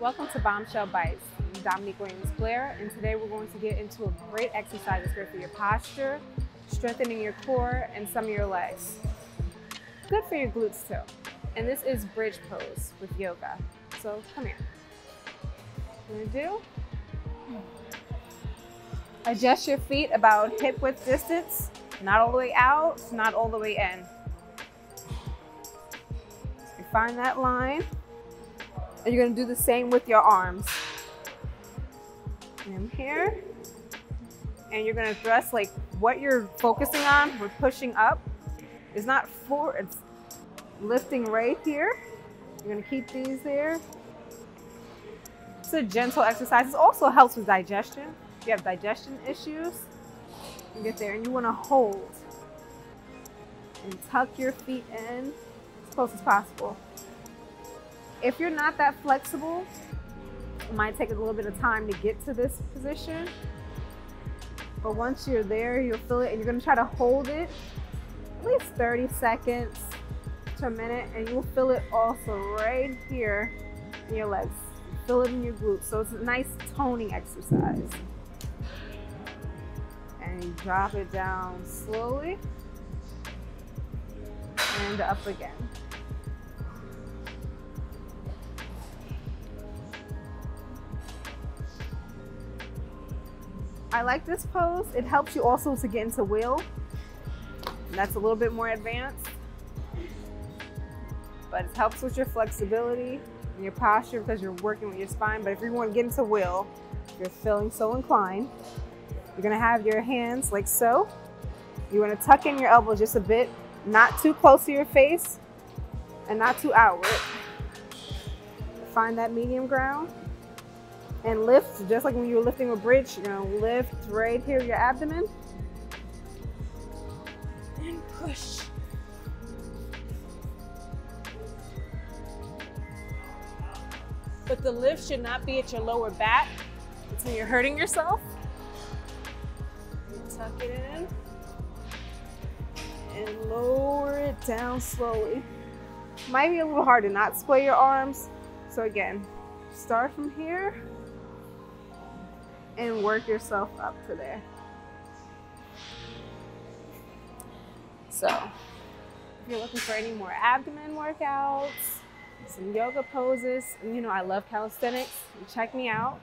Welcome to Bombshell Bytes. I'm Dominique Williams Blair, and today we're going to get into a great exercise that's great for your posture, strengthening your core, and some of your legs. Good for your glutes too. And this is bridge pose with yoga. So come here. What you're gonna do? Adjust your feet about hip width distance, not all the way out, not all the way in. So find that line. And you're gonna do the same with your arms. And here. And you're gonna thrust like what you're focusing on, we're pushing up. It's not for, it's lifting right here. You're gonna keep these there. It's a gentle exercise. It also helps with digestion. If you have digestion issues, you get there and you wanna hold. And tuck your feet in as close as possible. If you're not that flexible, it might take a little bit of time to get to this position. But once you're there, you'll feel it and you're gonna try to hold it at least 30 seconds to a minute and you'll feel it also right here in your legs. Feel it in your glutes. So it's a nice toning exercise. And drop it down slowly and up again. I like this pose. It helps you also to get into wheel. That's a little bit more advanced. But it helps with your flexibility and your posture because you're working with your spine. But if you want to get into wheel, you're feeling so inclined, you're gonna have your hands like so. You wanna tuck in your elbows just a bit, not too close to your face and not too outward. Find that medium ground and lift, just like when you're lifting a bridge, you're gonna lift right here, your abdomen. And push. But the lift should not be at your lower back. until you're hurting yourself. Tuck it in. And lower it down slowly. Might be a little hard to not splay your arms. So again, start from here and work yourself up to there. So, if you're looking for any more abdomen workouts, some yoga poses, you know I love calisthenics, check me out.